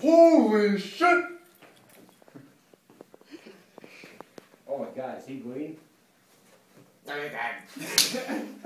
Holy shit! Oh my god, is he bleeding?